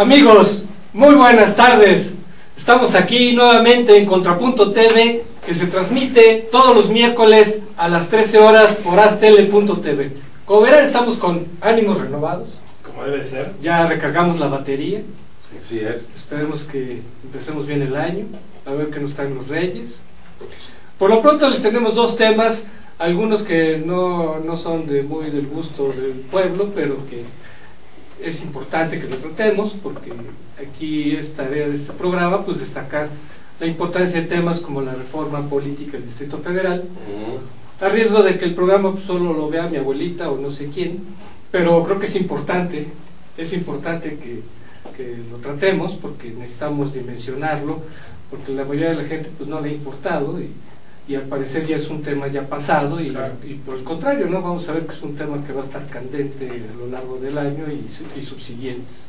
Amigos, muy buenas tardes. Estamos aquí nuevamente en Contrapunto TV, que se transmite todos los miércoles a las 13 horas por astele.tv. Como verán, estamos con ánimos renovados. Como debe ser. Ya recargamos la batería. Así es. Esperemos que empecemos bien el año, a ver qué nos traen los reyes. Por lo pronto les tenemos dos temas, algunos que no, no son de muy del gusto del pueblo, pero que es importante que lo tratemos, porque aquí es tarea de este programa, pues destacar la importancia de temas como la reforma política del Distrito Federal, a riesgo de que el programa pues, solo lo vea mi abuelita o no sé quién, pero creo que es importante, es importante que, que lo tratemos porque necesitamos dimensionarlo, porque la mayoría de la gente pues no le ha importado y, y al parecer ya es un tema ya pasado y, Claro. y por el contrario, ¿no? vamos a ver que es un tema que va a estar candente a lo largo del año y, y subsiguientes.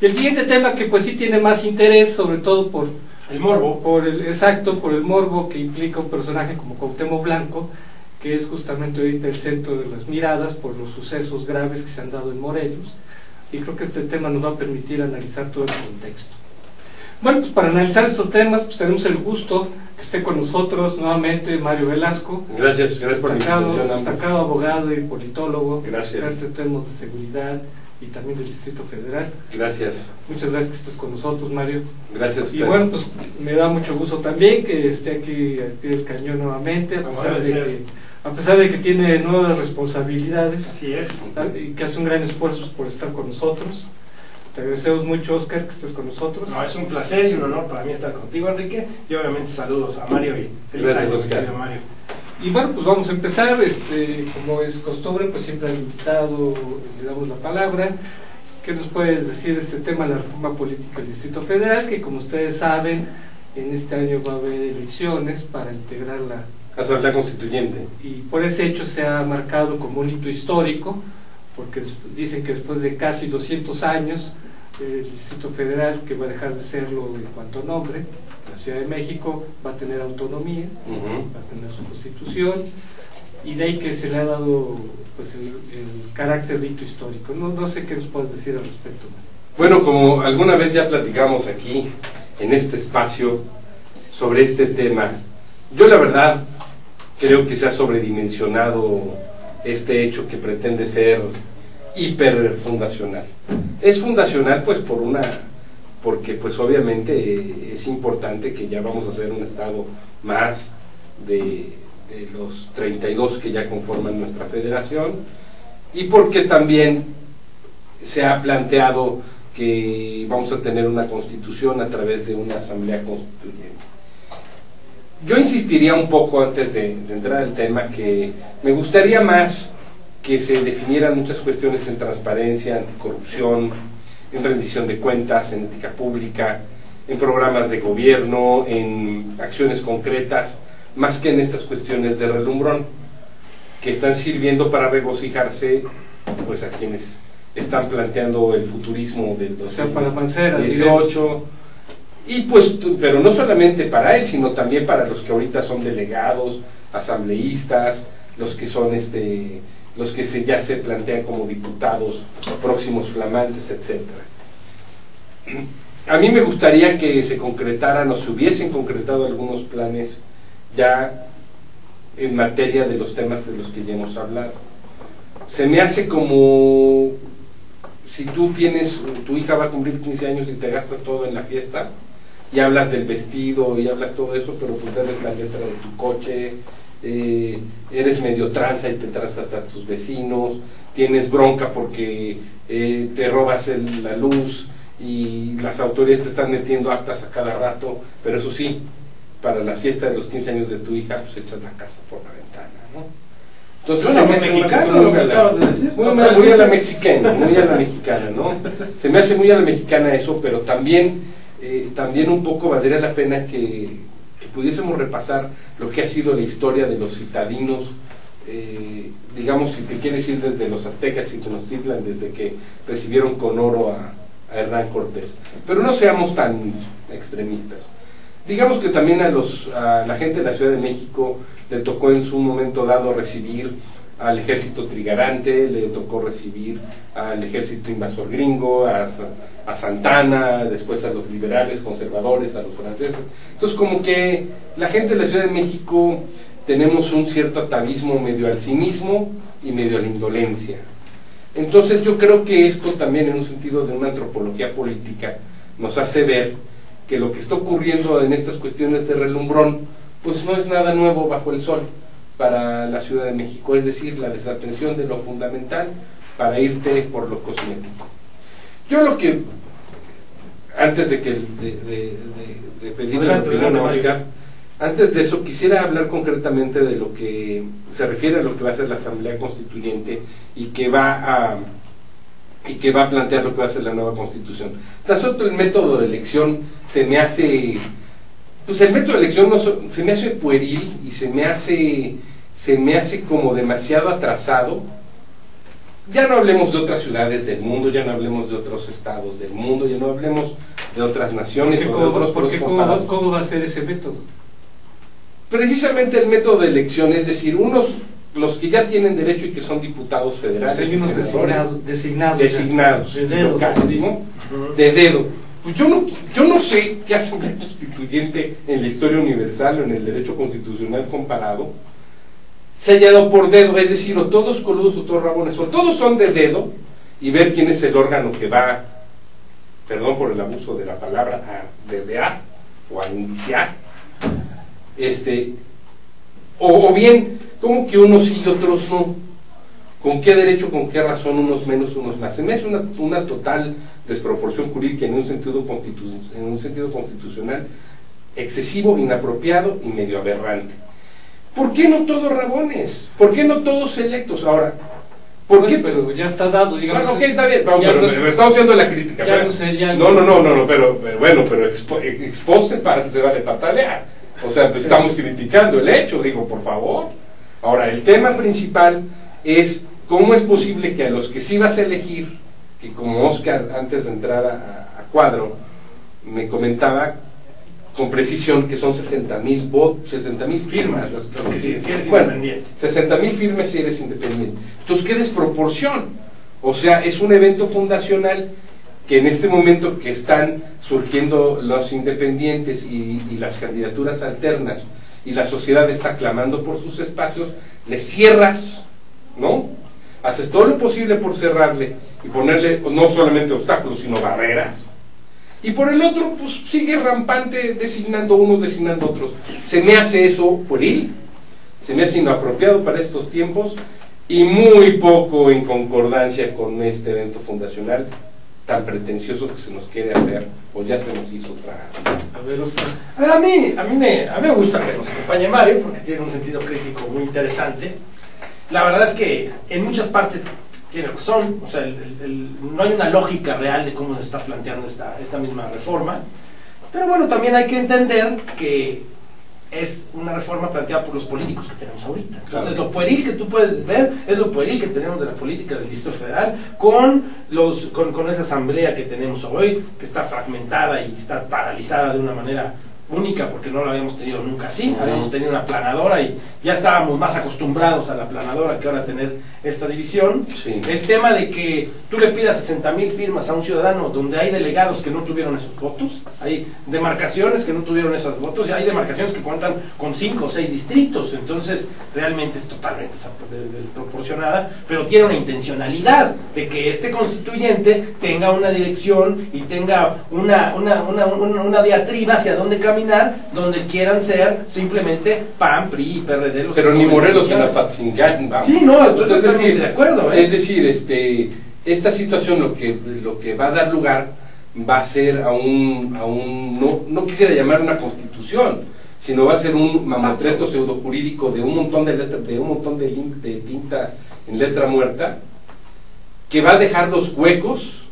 Y el siguiente tema que pues sí tiene más interés, sobre todo por, El morbo. por el exacto, por el morbo que implica un personaje como Cuauhtémoc Blanco, que es justamente ahorita el centro de las miradas por los sucesos graves que se han dado en Morelos. Y creo que este tema nos va a permitir analizar todo el contexto. Bueno, pues para analizar estos temas, pues tenemos el gusto que esté con nosotros nuevamente Mario Velasco, Gracias, gracias por la destacado, invitación. ambos. destacado abogado y politólogo, Gracias. experto en temas de seguridad y también del Distrito Federal. Gracias. Muchas gracias que estés con nosotros, Mario. Gracias Y bueno, pues me da mucho gusto también que esté aquí al pie del cañón nuevamente, a pesar, de que, a pesar de que tiene nuevas responsabilidades Así es. y que hace un gran esfuerzo por estar con nosotros. Te agradecemos mucho, Oscar, que estés con nosotros. No, es un placer y un honor para mí estar contigo, Enrique. Y obviamente saludos a Mario y feliz Gracias, año, Oscar. querido Mario. Y bueno, pues vamos a empezar. Este, como es costumbre, pues siempre al invitado le damos la palabra. ¿Qué nos puedes decir de este tema de la reforma política del Distrito Federal? Que como ustedes saben, en este año va a haber elecciones para integrar la Asamblea Constituyente. y por ese hecho se ha marcado como un hito histórico, porque dicen que después de casi 200 años, el Distrito Federal, que va a dejar de serlo en cuanto a nombre, la Ciudad de México va a tener autonomía, va a tener su constitución, y de ahí que se le ha dado pues, el, el carácter de hito histórico. No, no sé qué nos puedes decir al respecto. Bueno, como alguna vez ya platicamos aquí, en este espacio, sobre este tema, yo la verdad creo que se ha sobredimensionado este hecho que pretende ser hiperfundacional. Es fundacional pues por una, porque pues obviamente eh, es importante que ya vamos a ser un estado más de, de los 32 que ya conforman nuestra federación y porque también se ha planteado que vamos a tener una constitución a través de una asamblea constituyente. Yo insistiría un poco antes de, de entrar al tema que me gustaría más que se definieran muchas cuestiones en transparencia, anticorrupción, en rendición de cuentas, en ética pública, en programas de gobierno, en acciones concretas, más que en estas cuestiones de relumbrón, que están sirviendo para regocijarse pues a quienes están planteando el futurismo del O sea, para Mancera, 18 y pues pero no solamente para él sino también para los que ahorita son delegados asambleístas los que son este los que ya se plantean como diputados próximos flamantes etcétera. A mí me gustaría que se concretaran o se hubiesen concretado algunos planes ya en materia de los temas de los que ya hemos hablado. Se me hace como si tú tienes, tu hija va a cumplir 15 años y te gastas todo en la fiesta y hablas del vestido y hablas todo eso, pero pues la letra de tu coche, eh, eres medio tranza y te transas a tus vecinos, tienes bronca porque eh, te robas el- la luz y las autoridades te están metiendo actas a cada rato, pero eso sí, para la fiesta de los 15 años de tu hija, pues echas la casa por la ventana, ¿no? Entonces, se me hace mexicano cosa lo que muy a la- acabas de decir. muy, muy- muy a la mexicana, muy a la mexicana, ¿no? Se me hace muy a la mexicana eso, pero también, eh, también un poco valdría la pena que, que pudiésemos repasar lo que ha sido la historia de los citadinos, eh, digamos, si te quieres ir desde los aztecas y Tenochtitlan, desde que recibieron con oro a, a Hernán Cortés. Pero no seamos tan extremistas. Digamos que también a, los, a la gente de la Ciudad de México le tocó en su momento dado recibir al ejército trigarante, le tocó recibir al ejército invasor gringo, a, a, Santana, después a los liberales, conservadores, a los franceses. Entonces como que la gente de la Ciudad de México tenemos un cierto atavismo medio al cinismo y medio a la indolencia. Entonces yo creo que esto también en un sentido de una antropología política nos hace ver que lo que está ocurriendo en estas cuestiones de relumbrón pues no es nada nuevo bajo el sol para la Ciudad de México, es decir, la desatención de lo fundamental para irte por lo cosmético. Yo lo que, antes de que de, de, pedir la opinión a Oscar, antes de eso quisiera hablar concretamente de lo que se refiere a lo que va a ser la Asamblea Constituyente y que va a y que va a plantear lo que va a ser la nueva constitución. Tan solo el método de elección se me hace pues el método de elección no, se me hace pueril y se me hace, se me hace como demasiado atrasado. Ya no hablemos de otras ciudades del mundo, ya no hablemos de otros estados del mundo, ya no hablemos de otras naciones o de otros porque ¿cómo, va, ¿Cómo va a ser ese método? Precisamente el método de elección, es decir, unos los que ya tienen derecho y que son diputados federales, designados, designados, designados, de dedo, de dedo. Pues yo no, yo no sé qué hace un constituyente en la historia universal o en el derecho constitucional comparado, se haya dado por dedo, es decir, o todos coludos o todos rabones, o todos son de dedo, y ver quién es el órgano que va, perdón por el abuso de la palabra, a dedear o a indiciar, este, o, bien, como que unos sí y otros no, con qué derecho, con qué razón, unos menos, unos más. Se me hace una, una total desproporción jurídica en un sentido, en un sentido constitucional excesivo, inapropiado y medio aberrante. ¿Por qué no todos rabones? ¿Por qué no todos electos? Ahora, ¿por qué? Pero ya está dado, digamos. Bueno, ok, está bien, vamos, pero me, estamos haciendo la crítica. Ya no, sé, ya no, no, no, no, pero, bueno, pero expo, expose para, se vale patalear. O sea, pues estamos criticando el hecho, digo, por favor. Ahora, el tema principal es cómo es posible que a los que sí vas a elegir que como Oscar antes de entrar a, cuadro me comentaba con precisión que son 60 mil 60 mil firmas. si, eres independiente. 60 mil firmas si eres independiente. Entonces, ¿qué desproporción? O sea, es un evento fundacional que en este momento que están surgiendo los independientes y, y las candidaturas alternas y la sociedad está clamando por sus espacios, le cierras, ¿no? Haces todo lo posible por cerrarle y ponerle no solamente obstáculos, sino barreras. Y por el otro, pues sigue rampante designando unos, designando otros. Se me hace eso por él, se me hace inapropiado para estos tiempos y muy poco en concordancia con este evento fundacional tan pretencioso que se nos quiere hacer o ya se nos hizo otra. A ver, A ver, a mí, a mí, me, a mí me gusta que nos acompañe Mario porque tiene un sentido crítico muy interesante. La verdad es que en muchas partes tiene razón, o sea, no hay una lógica real de cómo se está planteando esta, esta misma reforma, pero bueno, también hay que entender que es una reforma planteada por los políticos que tenemos ahorita. Entonces, lo pueril que tú puedes ver es lo pueril que tenemos de la política del Distrito Federal con, los, con, con esa asamblea que tenemos hoy, que está fragmentada y está paralizada de una manera única porque no lo habíamos tenido nunca así, habíamos tenido una planadora y ya estábamos más acostumbrados a la planadora que ahora tener esta división. El tema de que tú le pidas 60 mil firmas a un ciudadano donde hay delegados que no tuvieron esos votos, hay demarcaciones que no tuvieron esos votos y hay demarcaciones que cuentan con 5 o 6 distritos, entonces realmente es totalmente desproporcionada, pero tiene una intencionalidad de que este constituyente tenga una dirección y tenga una, una, una, una diatriba hacia dónde caminar, donde quieran ser simplemente PAN, PRI PRD. Los pero ni Morelos en Apatzingán, vamos. Sí, no, entonces es decir, de acuerdo. ¿eh? Es decir, este, esta situación lo que, lo que va a dar lugar va a ser a un, a un no, no quisiera llamar una constitución, sino va a ser un mamotreto pseudo jurídico de un montón de letra, de un montón de, de tinta en letra muerta, que va a dejar los huecos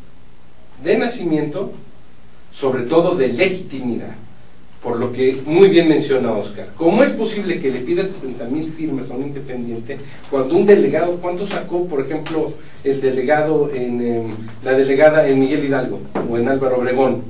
de nacimiento, sobre todo de legitimidad por lo que muy bien menciona Oscar. ¿Cómo es posible que le pida 60 mil firmas a un independiente cuando un delegado, ¿cuánto sacó, por ejemplo, el delegado en em, la delegada en Miguel Hidalgo o en Álvaro Obregón?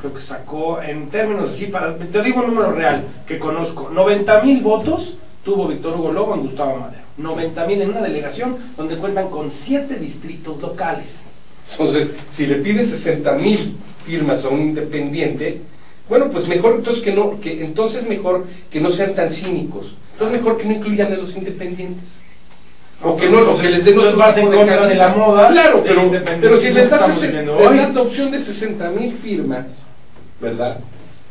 Creo que sacó, en términos así, para, te digo un número real que conozco, 90 mil votos tuvo Víctor Hugo Lobo en Gustavo Madero. 90 mil en una delegación donde cuentan con 7 distritos locales. Entonces, si le pides 60 mil firmas a un independiente, bueno, pues mejor entonces que no, que entonces mejor que no sean tan cínicos. Entonces mejor que no incluyan a los independientes. O que no, o que les den otro vas en tipo contra de la moda Claro, pero, pero si les ese- das la opción de 60 mil firmas, ¿verdad?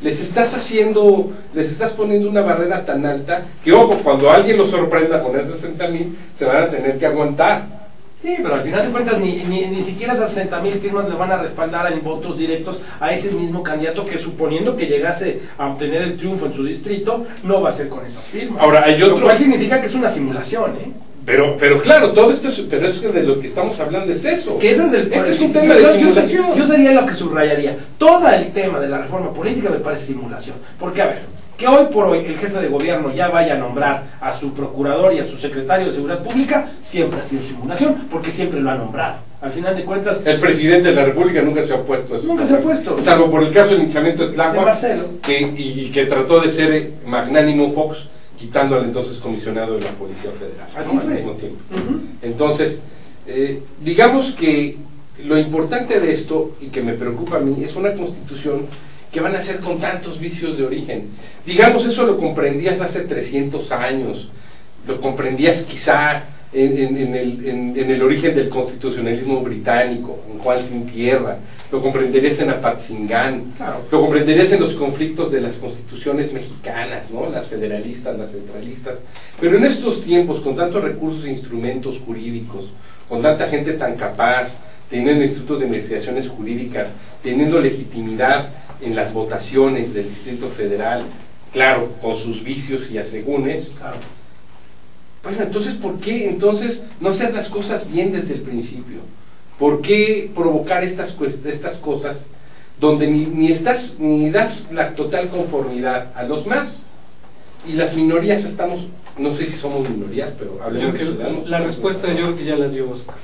Les estás haciendo, les estás poniendo una barrera tan alta que, ojo, cuando alguien los sorprenda con esos 60 mil, se van a tener que aguantar. Sí, pero al final de cuentas ni, ni, ni siquiera esas 60 mil firmas le van a respaldar en votos directos a ese mismo candidato que suponiendo que llegase a obtener el triunfo en su distrito, no va a ser con esas firmas. Ahora, hay otro- Lo cual significa que es una simulación, ¿eh? Pero, pero claro, todo esto es, pero es que de lo que estamos hablando es eso. Que ese es el Este es un yo- tema de yo- yo simulación. ser- Yo sería lo que subrayaría. Todo el tema de la reforma política me parece simulación. Porque, a ver, que hoy por hoy el jefe de gobierno ya vaya a nombrar a su procurador y a su secretario de Seguridad Pública, siempre ha sido simulación, porque siempre lo ha nombrado. Al final de cuentas, El presidente de la República nunca se ha opuesto a eso. Nunca se ha opuesto. Salvo por el caso del linchamiento de Tláhuac, Marcelo. que, y, y que trató de ser eh, magnánimo Fox, quitando al entonces comisionado de la Policía Federal. Así ¿no? Al mismo tiempo. Entonces, eh, digamos que lo importante de esto, y que me preocupa a mí, es una constitución que van a hacer con tantos vicios de origen. Digamos, eso lo comprendías hace 300 años, lo comprendías quizá en, en- en el, en- en el origen del constitucionalismo británico, en Juan Sin Tierra, lo comprenderías en Apatzingán, Claro. lo comprenderías en los conflictos de las constituciones mexicanas, ¿no? las federalistas, las centralistas. Pero en estos tiempos, con tantos recursos e instrumentos jurídicos, con tanta gente tan capaz, teniendo institutos de investigaciones jurídicas, teniendo legitimidad en las votaciones del Distrito Federal, claro, con sus vicios y asegúnes, Claro. bueno, entonces, ¿por qué entonces no hacer las cosas bien desde el principio? ¿Por qué provocar estas, estas cosas donde ni, ni estás ni das la total conformidad a los más y las minorías estamos, no sé si somos minorías, pero hablemos de ciudadanos. la respuesta yo creo que ya la dio Oscar.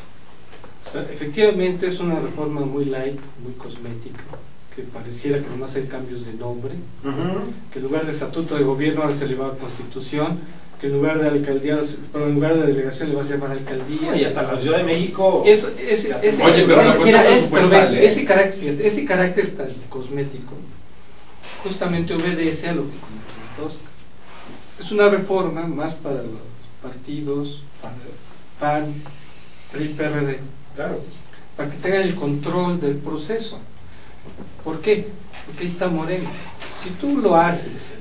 O sea, efectivamente es una reforma muy light, muy cosmética, que pareciera que nomás hay cambios de nombre, que en lugar de estatuto de gobierno ahora se le va a constitución, que en lugar de alcaldía, pero en lugar de delegación le va a llamar alcaldía. Y hasta la Ciudad de México. Eso, ese, ese, Oye, pero ese- mira, es- pero ¿eh? ese carácter, fíjate, ese carácter tan cosmético justamente obedece a lo que comentó Oscar. Es una reforma más para los partidos, para PAN, PRI, PRD, Claro. para que tengan el control del proceso. ¿Por qué? Porque ahí está Moreno. Si tú lo haces,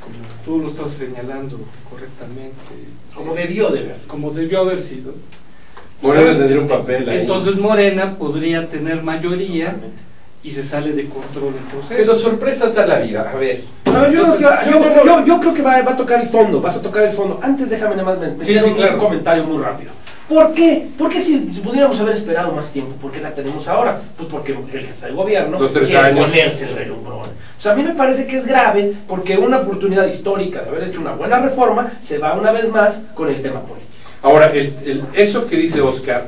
como tú lo estás señalando correctamente, Como debió de verse. como debió haber sido, Morena tendría un papel ahí. entonces Morena podría tener mayoría y se sale de control el Pero proceso. sorpresas da la vida, a ver. No, yo, Entonces, yo- yo- yo- yo- yo creo que va, va a tocar el fondo, vas a tocar el fondo. Antes déjame nada más meter Sí, sí, un, claro. un comentario muy rápido. ¿Por qué? ¿Por qué si pudiéramos haber esperado más tiempo? ¿Por qué la tenemos ahora? Pues porque el jefe de gobierno quiere años. ponerse el relumbrón. O sea, a mí me parece que es grave porque una oportunidad histórica de haber hecho una buena reforma se va una vez más con el tema político. Ahora, el- el- eso que dice Oscar,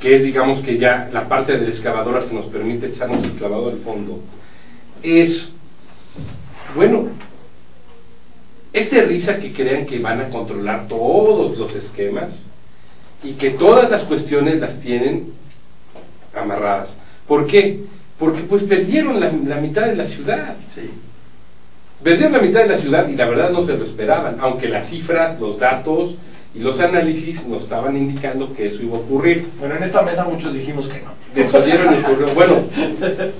que es digamos que ya la parte de la excavadora que nos permite echarnos el clavado al fondo, es, bueno, es de risa que crean que van a controlar todos los esquemas y que todas las cuestiones las tienen amarradas. ¿Por qué? Porque pues perdieron la, la mitad de la ciudad. Sí. Perdieron la mitad de la ciudad y la verdad no se lo esperaban, aunque las cifras, los datos y los análisis nos estaban indicando que eso iba a ocurrir. Bueno, en esta mesa muchos dijimos que no. Desolieron el. Bueno,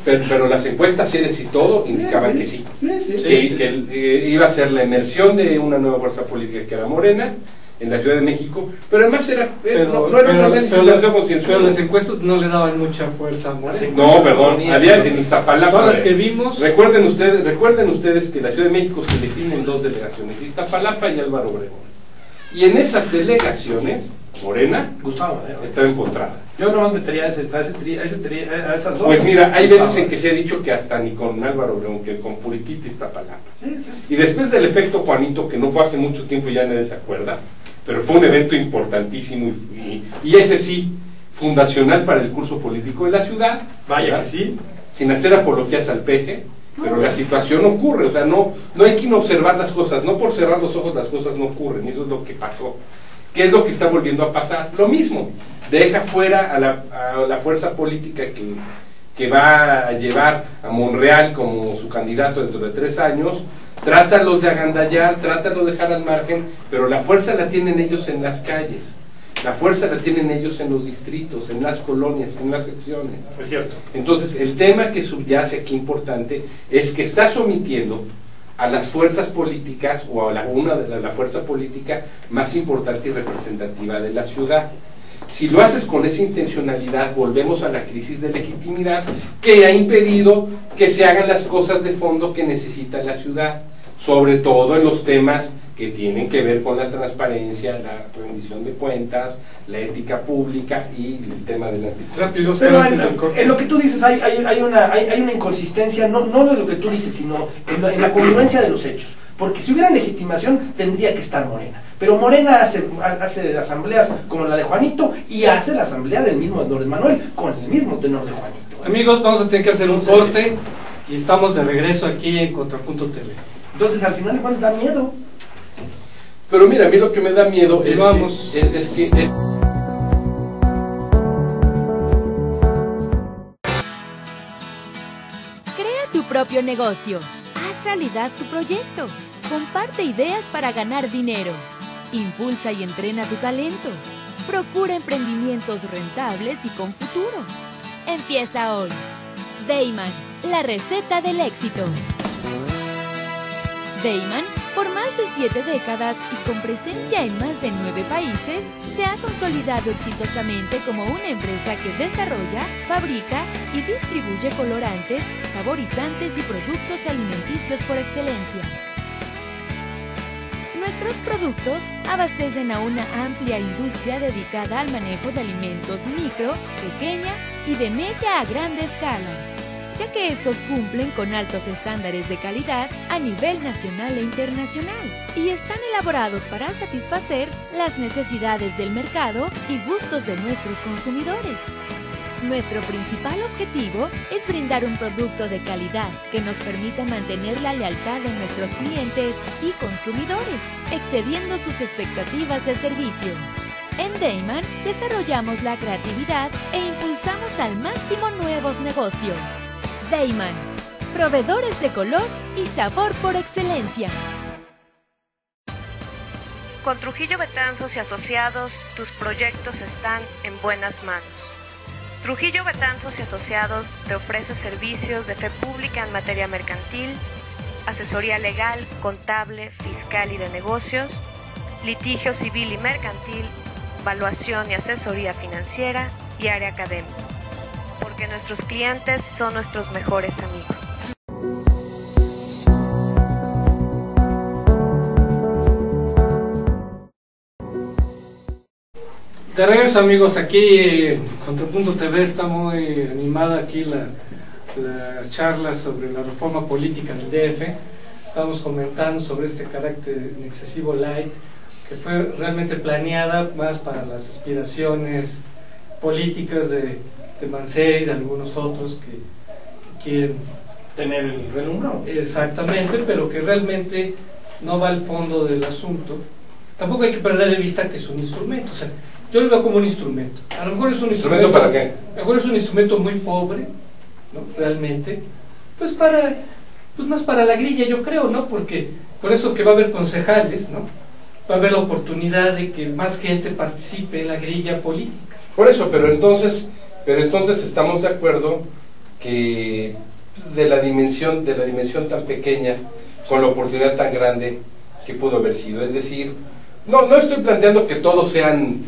pero, pero las encuestas CERES y todo indicaban que sí. Sí, sí, sí. Que, que, eh, iba a ser la emersión de una nueva fuerza política que era Morena en la Ciudad de México, pero además era, era- Pero, no, no era un pero- análisis pero- pero las encuestas no le daban mucha fuerza a Morena. No, perdón, había en Iztapalapa. Todas las que vimos, Recuerden ustedes, recuerden ustedes que la Ciudad de México se define en dos delegaciones, Iztapalapa y Álvaro Obregón. Y en esas delegaciones, Morena Gustavo estaba empotrada. Yo nomás metería a, ese, a, ese tri- a, ese tri- a esas dos. Pues mira, hay veces en que se ha dicho que hasta ni con Álvaro Obregón, que con Puritita Iztapalapa. Sí, sí. Y después del efecto Juanito, que no fue hace mucho tiempo y ya nadie se acuerda, pero fue un evento importantísimo y, ese sí, fundacional para el curso político de la ciudad. Vaya ¿verdad? que sí. sin hacer apologías al peje, pero la situación ocurre, o sea, no, no hay que observar las cosas, no por cerrar los ojos las cosas no ocurren, y eso es lo que pasó. ¿Qué es lo que está volviendo a pasar? Lo mismo, deja fuera a la, a la fuerza política que, que va a llevar a Monreal como su candidato dentro de tres años, trátalos de agandallar, trátalos de dejar al margen, pero la fuerza la tienen ellos en las calles. La fuerza la tienen ellos en los distritos, en las colonias, en las secciones. Es cierto. Entonces, el tema que subyace aquí importante es que está sometiendo a las fuerzas políticas o a la, una de la, la fuerza política más importante y representativa de la ciudad. Si lo haces con esa intencionalidad, volvemos a la crisis de legitimidad que ha impedido que se hagan las cosas de fondo que necesita la ciudad, sobre todo en los temas que tienen que ver con la transparencia, la rendición de cuentas, la ética pública y el tema de la Rápido, Pero en, lo que tú dices hay, hay, hay una, hay, hay una inconsistencia, no, no de lo que tú dices, sino en la, en la congruencia de los hechos. Porque si hubiera legitimación, tendría que estar Morena. Pero Morena hace, hace asambleas como la de Juanito y hace la asamblea del mismo Andrés Manuel con el mismo tenor de Juanito. Amigos, vamos a tener que hacer un corte y estamos de regreso aquí en Contrapunto TV. Entonces, al final de cuentas, da miedo. Pero mira, a mí lo que me da miedo es que, es, es que es- Crea tu propio negocio. Haz realidad tu proyecto. Comparte ideas para ganar dinero. Impulsa y entrena tu talento. Procura emprendimientos rentables y con futuro. Empieza hoy. Dayman, la receta del éxito. Dayman, por más de siete décadas y con presencia en más de nueve países, se ha consolidado exitosamente como una empresa que desarrolla, fabrica y distribuye colorantes, saborizantes y productos alimenticios por excelencia. Nuestros productos abastecen a una amplia industria dedicada al manejo de alimentos micro, pequeña y de media a grande escala ya que estos cumplen con altos estándares de calidad a nivel nacional e internacional y están elaborados para satisfacer las necesidades del mercado y gustos de nuestros consumidores. Nuestro principal objetivo es brindar un producto de calidad que nos permita mantener la lealtad de nuestros clientes y consumidores, excediendo sus expectativas de servicio. En Dayman desarrollamos la creatividad e impulsamos al máximo nuevos negocios. Dayman, proveedores de color y sabor por excelencia. Con Trujillo Betanzos y Asociados, tus proyectos están en buenas manos. Trujillo Betanzos y Asociados te ofrece servicios de fe pública en materia mercantil, asesoría legal, contable, fiscal y de negocios, litigio civil y mercantil, valuación y asesoría financiera y área académica. Nuestros clientes son nuestros mejores amigos. De regreso amigos, aquí en Contrapunto TV está muy animada aquí la, la charla sobre la reforma política del DF. Estamos comentando sobre este carácter excesivo light que fue realmente planeada más para las aspiraciones políticas de, de Mansell y de algunos otros que, que quieren Tener el relumbrón. Exactamente, pero que realmente no va al fondo del asunto. Tampoco hay que perder de vista que es un instrumento. O sea, yo lo veo como un instrumento. A lo mejor es un instrumento. ¿Instrumento para qué? A lo mejor es un instrumento muy pobre, ¿no? Realmente. Pues para. Pues más para la grilla, yo creo, ¿no? Porque por eso que va a haber concejales, ¿no? Va a haber la oportunidad de que más gente participe en la grilla política. Por eso, pero entonces, pero entonces estamos de acuerdo que de la dimensión, de la dimensión tan pequeña, con la oportunidad tan grande que pudo haber sido. Es decir, no, no estoy planteando que todos sean,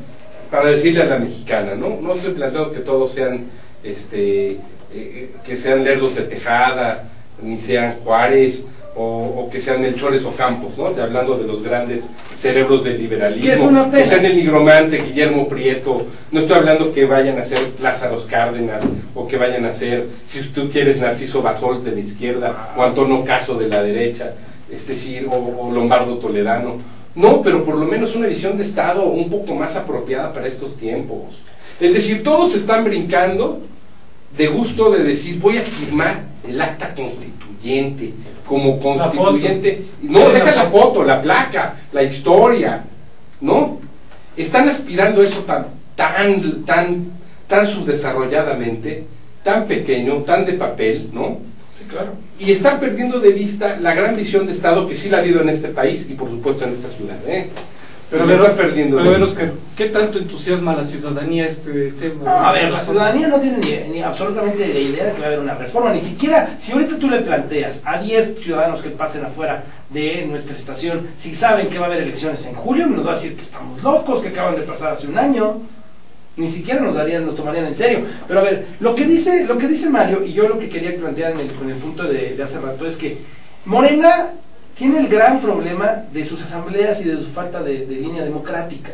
para decirle a la mexicana, ¿no? No estoy planteando que todos sean, este, eh, que sean lerdos de Tejada, ni sean Juárez, o, o que sean Melchores o Campos, ¿no? De- hablando de los grandes cerebros del liberalismo, Que sean el nigromante, Guillermo Prieto, no estoy hablando que vayan a ser Lázaro Cárdenas, o que vayan a ser, si tú quieres, Narciso Basols de la izquierda, o Antonio Caso de la derecha, es decir, o, o Lombardo Toledano. No, pero por lo menos una visión de Estado un poco más apropiada para estos tiempos. Es decir, todos están brincando de gusto de decir, voy a firmar el acta constituyente como constituyente. No, deja la foto, la placa, la historia, ¿no? están aspirando a eso tan, tan, tan, tan subdesarrolladamente, tan pequeño, tan de papel, ¿no? Sí, claro. Y están perdiendo de vista la gran visión de Estado que sí la ha habido en este país y por supuesto en esta ciudad, ¿eh? Pero, pero, están perdiendo pero a ver. Oscar, ¿qué tanto entusiasma a la ciudadanía este tema? No, a ver, la ciudadanía no tiene ni, ni absolutamente la idea de que va a haber una reforma, ni siquiera, si ahorita tú le planteas a 10 ciudadanos que pasen afuera de nuestra estación, si saben que va a haber elecciones en julio, nos va a decir que estamos locos, que acaban de pasar hace un año, ni siquiera nos darían, nos tomarían en serio. Pero a ver, lo que dice, lo que dice Mario, y yo lo que quería plantear en el, con el punto de, de hace rato, es que Morena tiene el gran problema de sus asambleas y de su falta de, de línea democrática.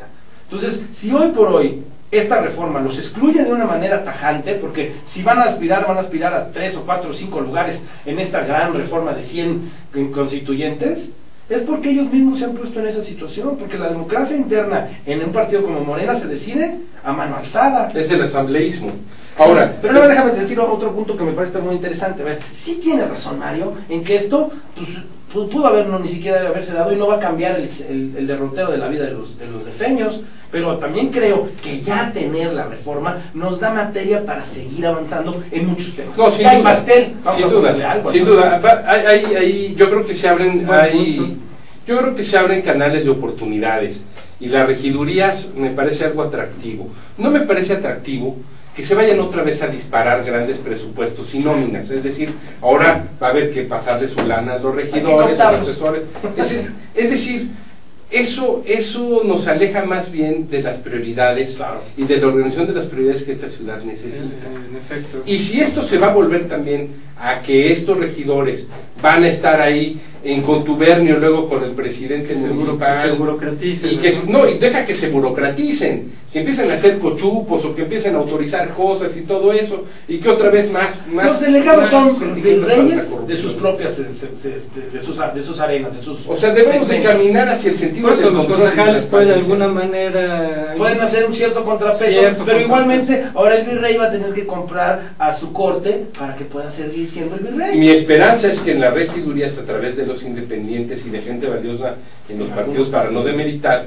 Entonces, si hoy por hoy esta reforma los excluye de una manera tajante, porque si van a aspirar, van a aspirar a tres o cuatro o cinco lugares en esta gran reforma de 100 constituyentes, es porque ellos mismos se han puesto en esa situación, porque la democracia interna en un partido como Morena se decide a mano alzada. Es el asambleísmo. Ahora, pero luego déjame decir otro punto que me parece muy interesante. A ver, sí tiene razón Mario en que esto pues, pu- pudo haber no ni siquiera haberse dado y no va a cambiar el, el- el derrotero de la vida de los, de los defeños. Pero también creo que ya tener la reforma nos da materia para seguir avanzando en muchos temas. No, sin Ya hay duda. pastel, vamos sin duda, algo. sin ¿no? duda. Hay- hay- hay- yo creo que se abren, hay- yo creo que se abren canales de oportunidades y las regidurías me parece algo atractivo. No me parece atractivo que se vayan otra vez a disparar grandes presupuestos y nóminas, es decir, ahora va a haber que pasarle su lana a los regidores, a los asesores. Es decir, es decir, eso, eso nos aleja más bien de las prioridades Claro. y de la organización de las prioridades que esta ciudad necesita. En, en efecto. Y si esto se va a volver también a que estos regidores van a estar ahí en contubernio luego con el presidente que municipal que se y que no y deja que se burocraticen, que empiecen a hacer cochupos o que empiecen a autorizar cosas y todo eso y que otra vez más más Los delegados más son virreyes de sus propias, se- se- de, de sus, de sus arenas, de sus... o sea, debemos de caminar hacia el sentido Por eso del los concejales pueden de alguna manera... Pueden hacer un cierto contrapeso, Cierto pero contrapeso. igualmente ahora el virrey va a tener que comprar a su corte para que pueda seguir siendo el Y virrey. mi esperanza es que en las regidurías, a través de los independientes y de gente valiosa en los partidos, para no demeritar,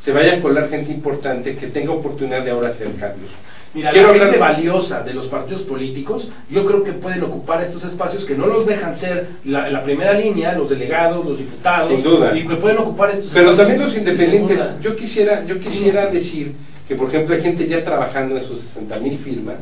se vaya a colar gente importante que tenga oportunidad de ahora hacer cambios. Mira, Quiero la gente hablar- valiosa de los partidos políticos, yo creo que pueden ocupar estos espacios que no los dejan ser la, la primera línea, los delegados, los diputados, Sin duda. y que pueden ocupar estos Pero espacios también los de independientes, yo quisiera, yo quisiera decir que, por ejemplo, hay gente ya trabajando en sus 60 mil firmas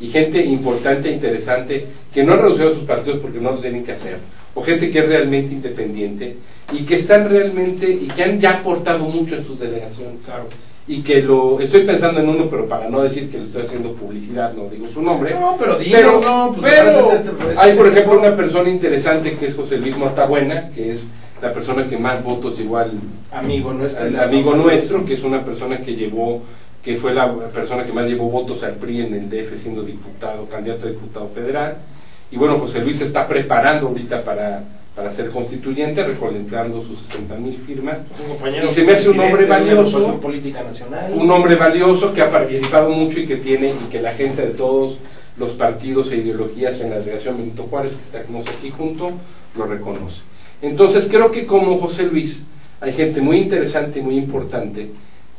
y gente importante e interesante que no han renunciado a sus partidos porque no lo tienen que hacer, o gente que es realmente independiente y que están realmente y que han ya aportado mucho en sus delegaciones. Claro. y que lo estoy pensando en uno, pero para no decir que le estoy haciendo publicidad, no digo su nombre. No, pero dilo, pero, no, pues pero este- este- hay por este ejemplo una persona interesante que es José Luis Motabuena, que es la persona que más votos llevó al, amigo nuestro. amigo nuestro, que es una persona que llevó, que fue la persona que más llevó votos al PRI en el DF siendo diputado, candidato a diputado federal. Y bueno, José Luis se está preparando ahorita para, para ser constituyente, recolectando sus 60 mil firmas. Y se me hace un hombre valioso. política nacional. un hombre valioso que ha participado mucho y que tiene y que la gente de todos los partidos e ideologías en la delegación Benito Juárez que estamos aquí junto lo reconoce. Entonces creo que como José Luis hay gente muy interesante y muy importante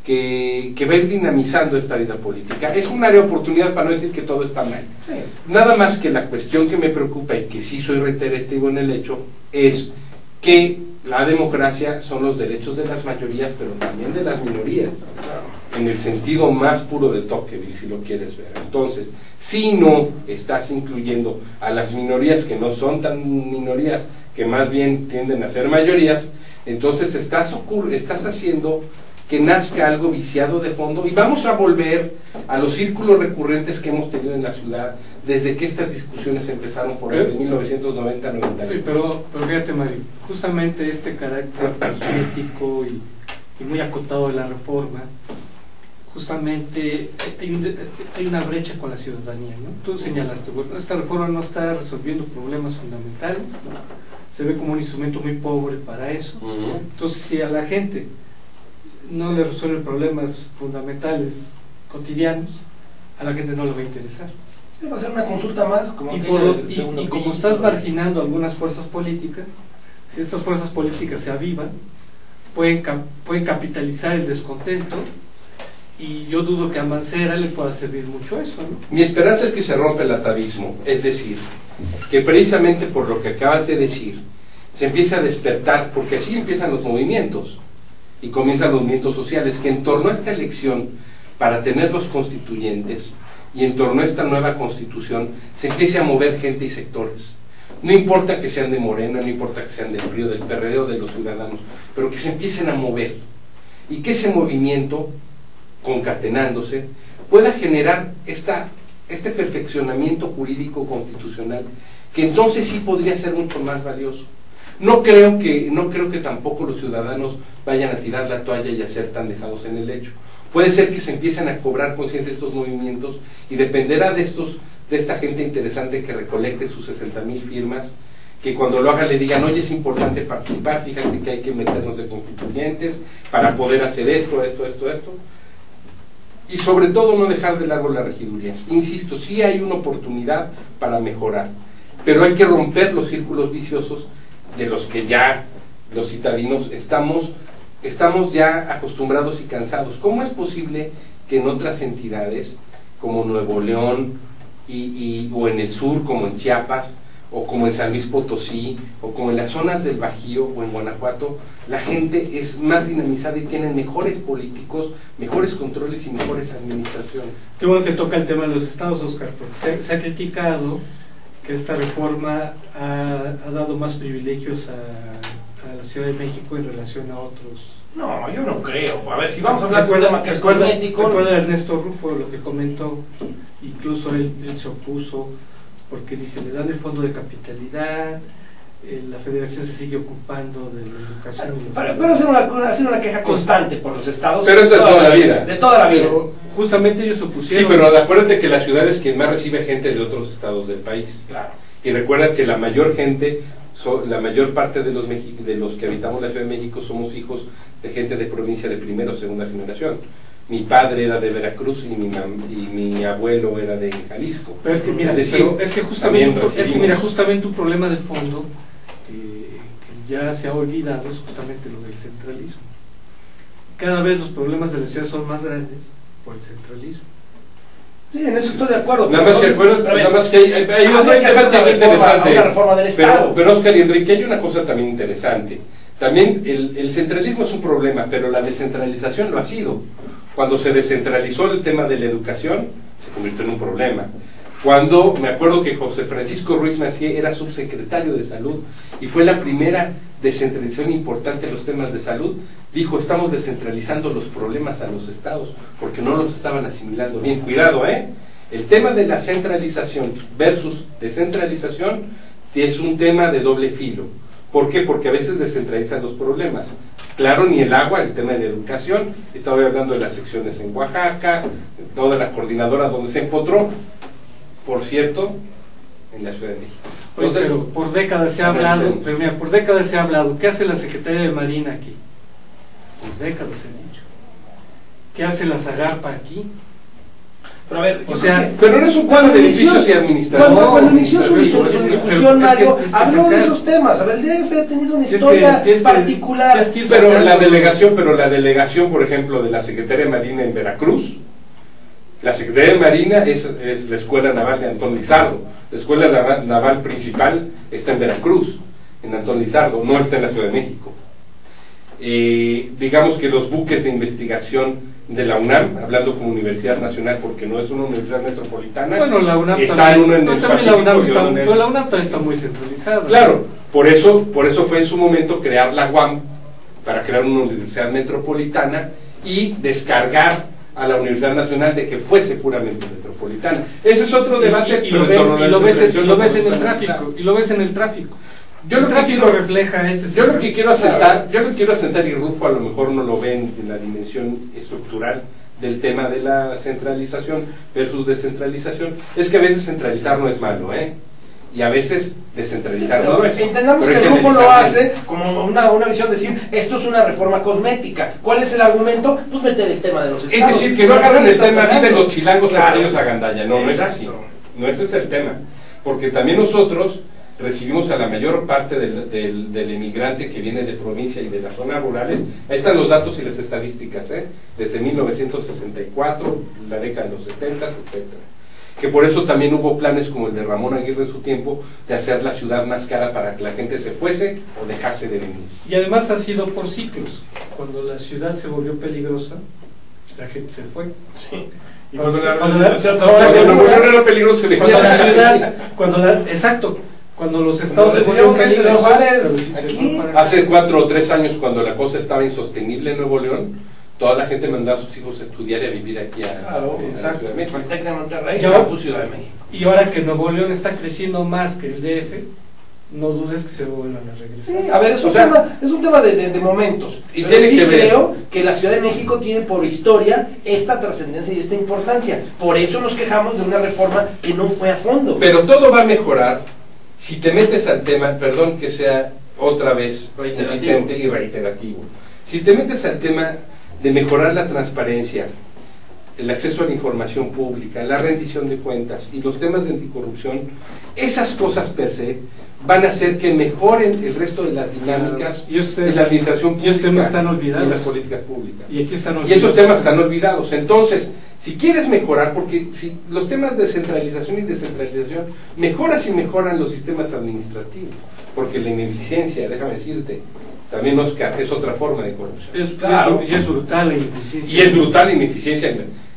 que, que va a ir dinamizando esta vida política. Es un área de oportunidad para no decir que todo está mal. Sí. Nada más que la cuestión que me preocupa y que sí soy reiterativo en el hecho es que la democracia son los derechos de las mayorías, pero también de las minorías, en el sentido más puro de Tocqueville, si lo quieres ver. Entonces, si no estás incluyendo a las minorías que no son tan minorías, que más bien tienden a ser mayorías, entonces estás, estás haciendo que nazca algo viciado de fondo y vamos a volver a los círculos recurrentes que hemos tenido en la ciudad desde que estas discusiones empezaron por ahí de 1990-91. Sí, pero, pero fíjate, Mario, justamente este carácter cosmético y, y muy acotado de la reforma, justamente hay, un- hay una brecha con la ciudadanía. ¿no? Tú señalaste, bueno, esta reforma no está resolviendo problemas fundamentales, ¿no? se ve como un instrumento muy pobre para eso. Ujú. Entonces, si a la gente no le resuelve problemas fundamentales cotidianos, a la gente no le va a interesar. Sí, va a ser una consulta más. Como Y, por y- y como piso. estás marginando algunas fuerzas políticas, si estas fuerzas políticas se avivan, pueden, pueden capitalizar el descontento y yo dudo que a Mancera le pueda servir mucho eso. ¿no? Mi esperanza es que se rompa el atavismo, es decir, que precisamente por lo que acabas de decir, se empiece a despertar, porque así empiezan los movimientos y comienzan los movimientos sociales, que en torno a esta elección, para tener los constituyentes y en torno a esta nueva constitución, se empiece a mover gente y sectores. No importa que sean de Morena, no importa que sean del PRI del PRD o de los ciudadanos, pero que se empiecen a mover y que ese movimiento concatenándose, pueda generar esta, este perfeccionamiento jurídico constitucional, que entonces sí podría ser mucho más valioso. No creo que, no creo que tampoco los ciudadanos vayan a tirar la toalla y a ser tan dejados en el hecho. Puede ser que se empiecen a cobrar conciencia estos movimientos y dependerá de estos, de esta gente interesante que recolecte sus 60 mil firmas, que cuando lo haga le digan, oye, es importante participar, fíjate que hay que meternos de constituyentes para poder hacer esto, esto, esto, esto y sobre todo no dejar de largo las regidurías. Insisto, sí hay una oportunidad para mejorar, pero hay que romper los círculos viciosos de los que ya los citadinos estamos, estamos ya acostumbrados y cansados. ¿Cómo es posible que en otras entidades, como Nuevo León y, o en el sur, como en Chiapas, o como en San Luis Potosí, o como en las zonas del Bajío o en Guanajuato, la gente es más dinamizada y tienen mejores políticos, mejores controles y mejores administraciones. Qué bueno que toca el tema de los estados, Oscar, porque se, ha criticado que esta reforma ha, dado más privilegios a, la Ciudad de México en relación a otros. No, yo no creo. A ver, si vamos a hablar de un tema que es cosmético... Recuerda Ernesto Rufo lo que comentó, incluso él se opuso porque dice, les dan el fondo de capitalidad, eh, la federación se sigue ocupando de la educación. Pero, pero hacer, una, hacer una queja constante por los estados. Pero es de toda, la vida. De toda la vida. justamente ellos opusieron. Sí, pero acuérdate que la ciudad es quien más recibe gente de otros estados del país. Claro. Y recuerda que la mayor gente, la mayor parte de los, de los que habitamos la Ciudad de México somos hijos de gente de provincia de primera o segunda generación mi padre era de Veracruz y mi, y mi abuelo era de Jalisco. Pero es que mira, es, que justamente, es mira, justamente un problema de fondo ya se ha olvidado es justamente lo del centralismo. Cada vez los problemas de la ciudad son más grandes por el centralismo. Sí, en eso estoy de acuerdo. Nada más que, nada más que hay, hay, interesante. Una reforma del Estado. Pero, pero Oscar y Enrique, hay una cosa también interesante. También el, el centralismo es un problema, pero la descentralización lo ha sido. Cuando se descentralizó el tema de la educación, se convirtió en un problema. Cuando me acuerdo que José Francisco Ruiz Macié era subsecretario de salud y fue la primera descentralización importante en los temas de salud, dijo, estamos descentralizando los problemas a los estados porque no los estaban asimilando bien. Cuidado, ¿eh? El tema de la centralización versus descentralización es un tema de doble filo. ¿Por qué? Porque a veces descentralizan los problemas. Claro, ni el agua, el tema de la educación, estaba hablando de las secciones en Oaxaca, toda la coordinadora donde se empotró, por cierto, en la Ciudad de México. Entonces, pero por décadas se ha hablado, pero mira, por décadas se ha hablado, ¿qué hace la Secretaría de Marina aquí? Por décadas se ha dicho. ¿Qué hace la Zagarpa aquí? Pero a ver, o sea, pero no es un cuadro de edificios y administración. Cuando, cuando inició su, discusión, Mario, habló de esos temas. A ver, el DF ha tenido una historia particular. pero la delegación, pero la delegación, por ejemplo, de la Secretaría de Marina en Veracruz, la Secretaría de Marina es, es la Escuela Naval de Antón Lizardo. La Escuela Naval, Principal está en Veracruz, en Antón Lizardo, no está en la Ciudad de México. Eh, digamos que los buques de investigación de la UNAM, hablando como Universidad Nacional, porque no es una universidad metropolitana. Bueno, la UNAM está en en el la UNAM está, pero la UNAM está muy centralizada. Claro, por eso, por eso fue en su momento crear la UAM, para crear una universidad metropolitana y descargar a la Universidad Nacional de que fuese puramente metropolitana. Ese es otro debate, y, lo, ves, lo ves en el tráfico, y lo ves en el tráfico. Yo lo, que quiero, refleja ese yo lo que quiero asentar, yo lo que quiero asentar y Rufo a lo mejor no lo ven en la dimensión estructural del tema de la centralización versus descentralización, es que a veces centralizar no es malo, ¿eh? Y a veces descentralizar no es. Entendamos que Rufo lo hace como una, una visión de decir, esto es una reforma cosmética. ¿Cuál es el argumento? Pues meter el tema de los estados. Es decir, que no agarren el tema, de los chilangos claro. a ellos. No, no es así. No ese es el tema. Porque también nosotros recibimos a la mayor parte del, del, del, emigrante que viene de provincia y de las zonas rurales. Ahí están los datos y las estadísticas, ¿eh? desde 1964, la década de los 70, etcétera. Que por eso también hubo planes como el de Ramón Aguirre en su tiempo de hacer la ciudad más cara para que la gente se fuese o dejase de venir. Y además ha sido por ciclos. Cuando la ciudad se volvió peligrosa, la gente se fue. Sí. Y cuando, la, ciudad, cuando la, exacto, cuando los estados se volvieron peligrosos, aquí, hace cuatro o tres años cuando la cosa estaba insostenible en Nuevo León, toda la gente mandaba a sus hijos a estudiar y a vivir aquí a, claro, a exacto. Ciudad de México. El TEC de Monterrey, Yo- Ciudad de México. Y ahora que Nuevo León está creciendo más que el DF, no dudes que se vuelvan a regresar. Sí, a ver, es un O sea- tema, es un tema de, de- de momentos. Y Pero tiene sí que ver- creo que la Ciudad de México tiene por historia esta trascendencia y esta importancia. Por eso nos quejamos de una reforma que no fue a fondo. Pero todo va a mejorar si te metes al tema, perdón que sea otra vez Reiterativo. insistente y reiterativo, si te metes al tema de mejorar la transparencia, el acceso a la información pública, la rendición de cuentas y los temas de anticorrupción, esas cosas per se van a hacer que mejoren el resto de las dinámicas Y de la administración y pública no están olvidados. y las políticas públicas. Y aquí están Y esos temas están olvidados. Entonces, si quieres mejorar, porque si los temas de centralización y descentralización, mejoras y mejoran los sistemas administrativos, porque la ineficiencia, déjame decirte, también Oscar, es otra forma de corrupción. Es, Claro. es- y es brutal la ineficiencia. Y es brutal la ineficiencia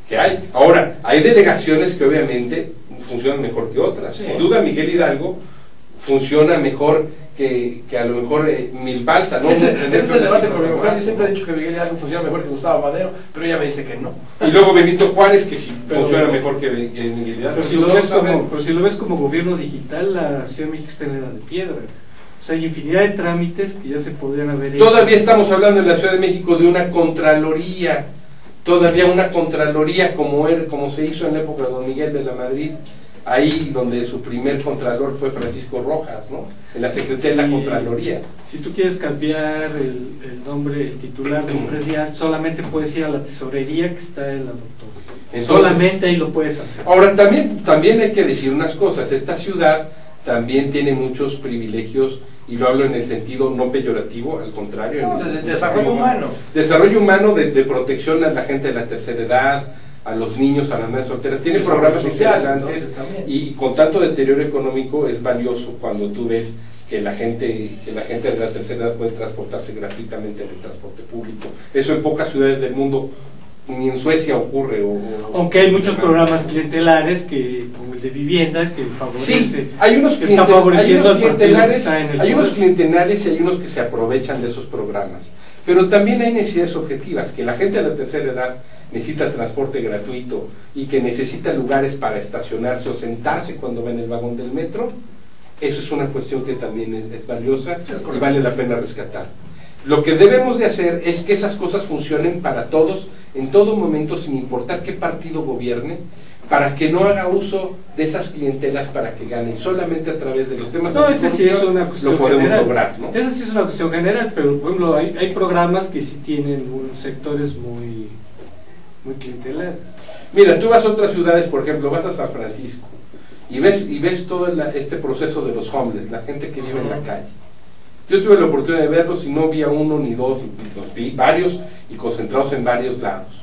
que hay. Ahora, hay delegaciones que obviamente funcionan mejor que otras. Sí. Sin duda, Miguel Hidalgo funciona mejor que, que a lo mejor eh, Milpalta. ¿no? ese, ese es el debate con mi mujer. Yo siempre he dicho que Miguel Hidalgo funciona mejor que Gustavo Madero, pero ella me dice que no. Y luego Benito Juárez, que sí Pero- funciona mejor que, que Miguel Hidalgo. Pero si, lo ves Vamos a ver. como, pero si lo ves como gobierno digital, la Ciudad de México está en la edad de piedra. O sea, hay infinidad de trámites que ya se podrían haber hecho. Todavía estamos hablando en la Ciudad de México de una contraloría, todavía una contraloría como, era, como se hizo en la época de Don Miguel de la Madrid, ahí donde su primer contralor fue Francisco Rojas, ¿no? En la Secretaría de la. Contraloría. Si tú quieres cambiar el, el nombre, el titular de un solamente puedes ir a la tesorería que está en la doctora. Entonces- solamente ahí lo puedes hacer. Ahora, también, también hay que decir unas cosas. Esta ciudad también tiene muchos privilegios, y lo hablo en el sentido no peyorativo, al contrario. en el de- desarrollo humano. Desarrollo humano de, de protección a la gente de la tercera edad, a los niños, a las madres solteras. Tiene programas social, interesantes entonces, también. y con tanto deterioro económico es valioso cuando tú ves que la gente que la gente de la tercera edad puede transportarse gratuitamente en el transporte público. Eso en pocas ciudades del mundo ni en Suecia ocurre. O, o- Aunque hay muchos programas clientelares que, como el de vivienda, que favorece. Sí, hay unos, que está favoreciendo hay unos que clientelares, está en el hay unos clientelares y hay unos que se aprovechan de esos programas. Pero también hay necesidades objetivas, que la gente de la tercera edad necesita transporte gratuito y que necesita lugares para estacionarse o sentarse cuando va en el vagón del metro. Eso es una cuestión que también es, es valiosa y vale la pena rescatar. Lo que debemos de hacer es que esas cosas funcionen para todos, en todo momento, sin importar qué partido gobierne, para que no haga uso de esas clientelas para que gane, solamente a través de los temas No, de ese sí es una cuestión lo podemos general. lograr, ¿no? Esa sí es una cuestión general, pero por ejemplo hay, hay programas que sí tienen unos sectores muy, muy clientelares. Mira, tú vas a otras ciudades, por ejemplo, vas a San Francisco y ves, y ves todo la- este proceso de los homeless, la gente que vive en la calle. Yo tuve la oportunidad de verlos y no vi a uno ni dos, los vi varios y concentrados en varios lados.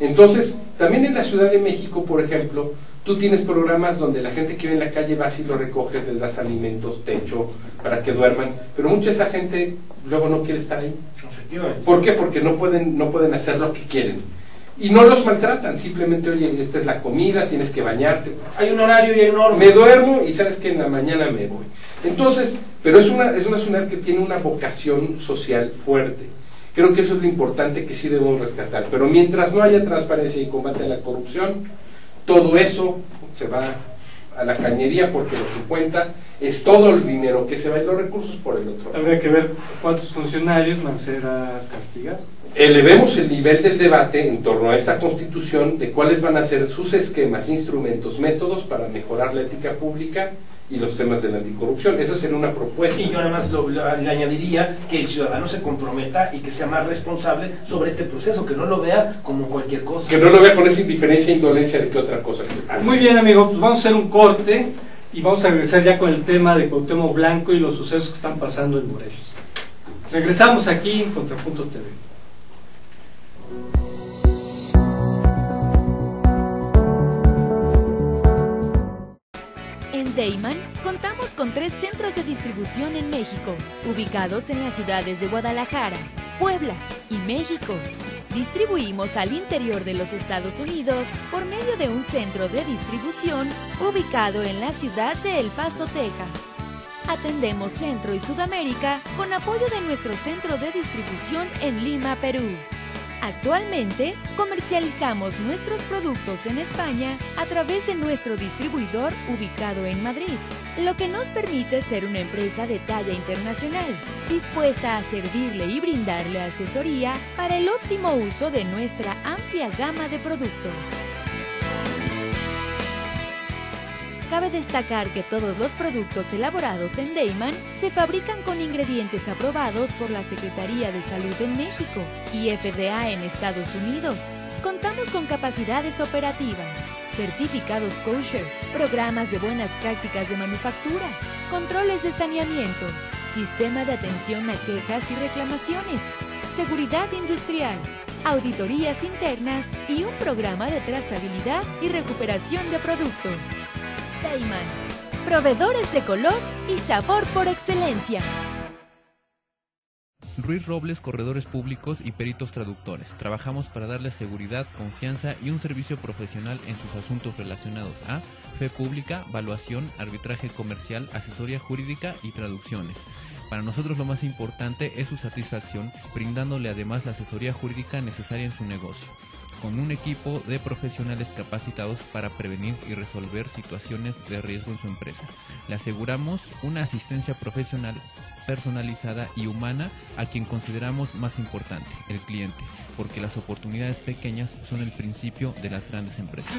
Entonces, también en la Ciudad de México, por ejemplo, tú tienes programas donde la gente que vive en la calle vas y lo recoges, les das alimentos, techo, para que duerman, pero mucha de esa gente luego no quiere estar ahí. Efectivamente. ¿Por qué? Porque no pueden, no pueden hacer lo que quieren. Y no los maltratan, simplemente, oye, esta es la comida, tienes que bañarte. Hay un horario y hay un orden. Me duermo y sabes que en la mañana me voy. Entonces, pero es una, es una ciudad que tiene una vocación social fuerte. Creo que eso es lo importante que sí debemos rescatar. Pero mientras no haya transparencia y combate a la corrupción, todo eso se va a la cañería porque lo que cuenta es todo el dinero que se va y los recursos por el otro. lado. Habría que ver cuántos funcionarios van a ser a castigar. elevemos el nivel del debate en torno a esta constitución de cuáles van a ser sus esquemas, instrumentos, métodos para mejorar la ética pública y los temas de la anticorrupción. Esa sería una propuesta. Y yo nada más lo- lo- le añadiría que el ciudadano se comprometa y que sea más responsable sobre este proceso, que no lo vea como cualquier cosa. Que no lo vea con esa indiferencia e indolencia de que otra cosa. que- Muy bien amigos, pues vamos a hacer un corte y vamos a regresar ya con el tema de Cuauhtémoc Blanco y los sucesos que están pasando en Morelos. Regresamos aquí en Contrapunto TV. Dayman contamos con tres centros de distribución en México, ubicados en las ciudades de Guadalajara, Puebla y México. Distribuimos al interior de los Estados Unidos por medio de un centro de distribución ubicado en la ciudad de El Paso, Texas. Atendemos Centro y Sudamérica con apoyo de nuestro centro de distribución en Lima, Perú. Actualmente comercializamos nuestros productos en España a través de nuestro distribuidor ubicado en Madrid, lo que nos permite ser una empresa de talla internacional, dispuesta a servirle y brindarle asesoría para el óptimo uso de nuestra amplia gama de productos. Cabe destacar que todos los productos elaborados en Dayman se fabrican con ingredientes aprobados por la Secretaría de Salud en México y FDA en Estados Unidos. Contamos con capacidades operativas, certificados kosher, programas de buenas prácticas de manufactura, controles de saneamiento, sistema de atención a quejas y reclamaciones, seguridad industrial, auditorías internas y un programa de trazabilidad y recuperación de producto. Dayman, proveedores de color y sabor por excelencia. Ruiz Robles, corredores públicos y peritos traductores. Trabajamos para darles seguridad, confianza y un servicio profesional en sus asuntos relacionados a fe pública, valuación, arbitraje comercial, asesoría jurídica y traducciones. Para nosotros lo más importante es su satisfacción, brindándole además la asesoría jurídica necesaria en su negocio con un equipo de profesionales capacitados para prevenir y resolver situaciones de riesgo en su empresa. Le aseguramos una asistencia profesional personalizada y humana a quien consideramos más importante, el cliente, porque las oportunidades pequeñas son el principio de las grandes empresas.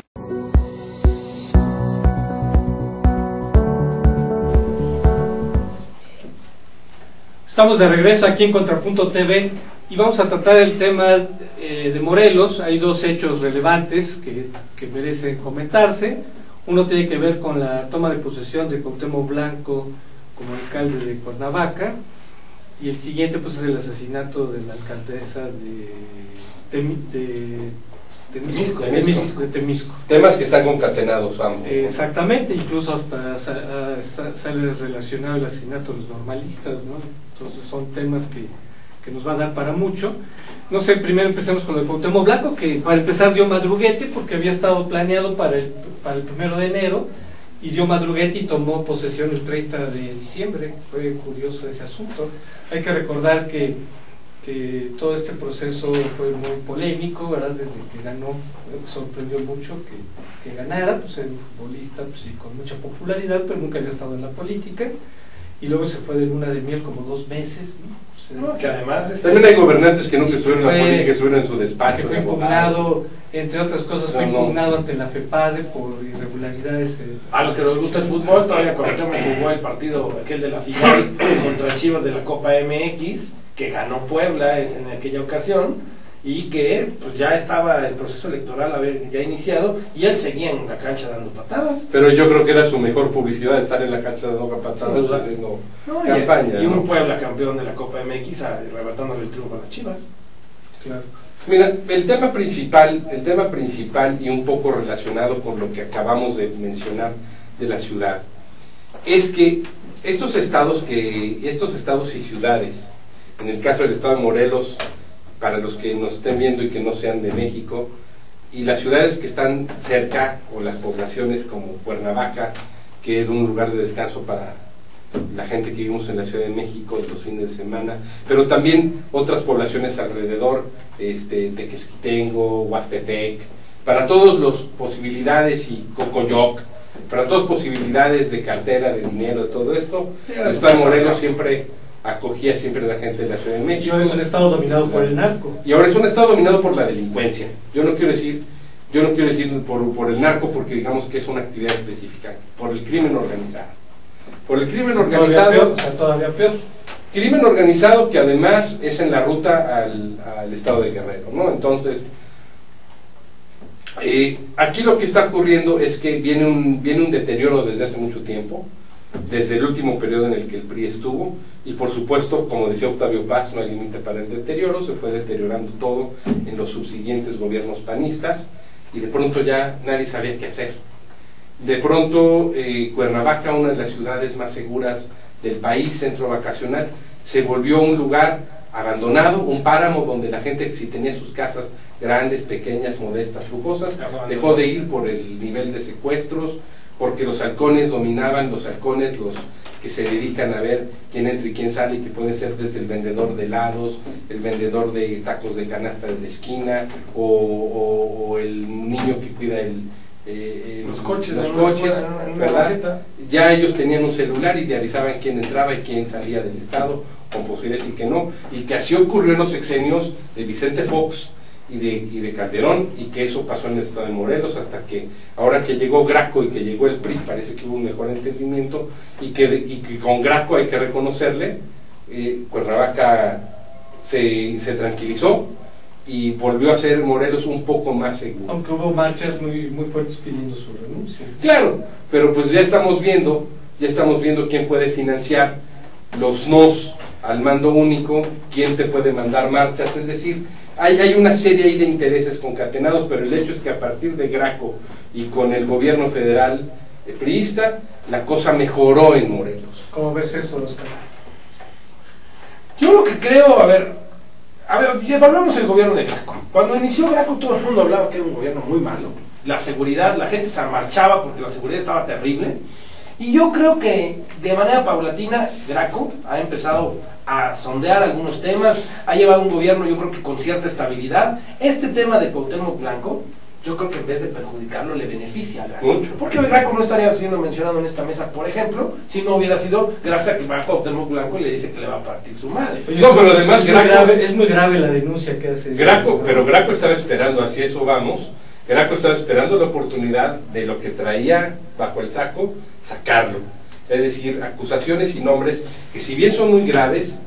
Estamos de regreso aquí en Contrapunto TV y vamos a tratar el tema eh, de Morelos. Hay dos hechos relevantes que, que, merecen comentarse. Uno tiene que ver con la toma de posesión de Cuauhtémoc Blanco como alcalde de Cuernavaca y el siguiente pues es el asesinato de la alcaldesa de, Temi, de Temisco, Temisco. Temisco, Temisco. Temas que están concatenados ambos. Eh, exactamente, incluso hasta ah, sa- sale relacionado el asesinato de los normalistas, ¿no? Entonces son temas que, nos va a dar para mucho. No sé, primero empecemos con lo de Cuauhtémoc Blanco, que para empezar dio madruguete porque había estado planeado para el, para el primero de enero y dio madruguete y tomó posesión el 30 de diciembre. Fue curioso ese asunto. Hay que recordar que, que todo este proceso fue muy polémico, ¿verdad? Desde que ganó, sorprendió mucho que, que ganara, pues era un futbolista pues, sí, con mucha popularidad, pero nunca había estado en la política. Y luego se fue de luna de miel como dos meses, ¿no? No, que además este, También hay gobernantes que nunca estuvieron en la política, que estuvieron en su despacho. que fue de impugnado, entre otras cosas, fue No, no. impugnado ante la FEPADE por irregularidades. eh, a los que nos gusta el fútbol, todavía Cuauhtémoc jugó el partido aquel de la final contra Chivas de la Copa MX, que ganó Puebla es en aquella ocasión, y que pues ya estaba el proceso electoral haber ya iniciado, y él seguía en la cancha dando patadas. Pero yo creo que era su mejor publicidad estar en la cancha Doga Patadas haciendo No, y- campaña. y, ¿no? un Puebla campeón de la Copa MX arrebatándole el triunfo a las Chivas. claro. Mira, el tema principal, el tema principal y un poco relacionado con lo que acabamos de mencionar de la ciudad, es que estos estados que, estos estados y ciudades, en el caso del estado de Morelos, para los que nos estén viendo y que no sean de México, y las ciudades que están cerca, o las poblaciones como Cuernavaca, que es un lugar de descanso para la gente que vivimos en la Ciudad de México los fines de semana, pero también otras poblaciones alrededor, este, Tequesquitengo, Huastepec, para todos los posibilidades y Cocoyoc, para todas posibilidades de cartera, de dinero, de todo esto, Sí, de Morelos siempre acogía siempre a la gente de la Ciudad de Y México. ahora es un estado dominado por el narco. Y ahora es un estado dominado por la delincuencia. Yo no quiero decir, yo no quiero decir por, por el narco porque digamos que es una actividad específica, por el crimen organizado. Por el crimen Todavía organizado, peor, o sea, todavía peor. crimen organizado que además es en la ruta al, al estado de Guerrero, ¿no? Entonces, Eh, aquí lo que está ocurriendo es que viene un, viene un deterioro desde hace mucho tiempo, desde el último periodo en el que el PRI estuvo, y por supuesto, como decía Octavio Paz, no hay límite para el deterioro, se fue deteriorando todo en los subsiguientes gobiernos panistas, y de pronto ya nadie sabía qué hacer. De pronto, eh, Cuernavaca, una de las ciudades más seguras del país, centro vacacional, se volvió un lugar abandonado, un páramo donde la gente, si tenía sus casas grandes, pequeñas, modestas, lujosas, dejó de ir por el nivel de secuestros, porque los halcones dominaban, los halcones, los que se dedican a ver quién entra y quién sale, y que pueden ser desde el vendedor de helados, el vendedor de tacos de canasta de la esquina, o, o- o el niño que cuida el, eh, Los coches, los en una- coches, en ya ellos tenían un celular y te avisaban quién entraba y quién salía del Estado, con posibilidades y que no, y que así ocurrió en los sexenios de Vicente Fox y de, y de Calderón, y que eso pasó en el Estado de Morelos, hasta que ahora que llegó Graco y que llegó el PRI, parece que hubo un mejor entendimiento, y que, de- y que con Graco hay que reconocerle, eh, Cuernavaca se, se tranquilizó y volvió a ser Morelos un poco más seguro. Aunque hubo marchas muy, muy fuertes pidiendo su renuncia. Claro, pero pues ya estamos viendo, ya estamos viendo quién puede financiar los nos al mando único, quién te puede mandar marchas, es decir, hay, hay una serie ahí de intereses concatenados, pero el hecho es que a partir de Graco y con el gobierno federal eh, priista, la cosa mejoró en Morelos. ¿Cómo ves eso, Oscar? Yo lo que creo, a ver, a ver, evaluamos el gobierno de Graco. Cuando inició Graco todo el mundo hablaba que era un gobierno muy malo. La seguridad, la gente se marchaba porque la seguridad estaba terrible. Y yo creo que de manera paulatina Graco ha empezado a sondear algunos temas, ha llevado un gobierno yo creo que con cierta estabilidad. Este tema de Cuauhtémoc Blanco, yo creo que en vez de perjudicarlo le beneficia a Graco. Mucho. Porque Graco no estaría siendo mencionado en esta mesa, por ejemplo, si no hubiera sido gracias a que va a Cuauhtémoc Blanco y le dice que le va a partir su madre. No, pero además es muy, Graco- grave, es muy grave la denuncia que hace. Graco, pero Graco estaba esperando, hacia eso vamos, Graco estaba esperando la oportunidad de lo que traía bajo el saco, sacarlo. Es decir, acusaciones y nombres que si bien son muy graves,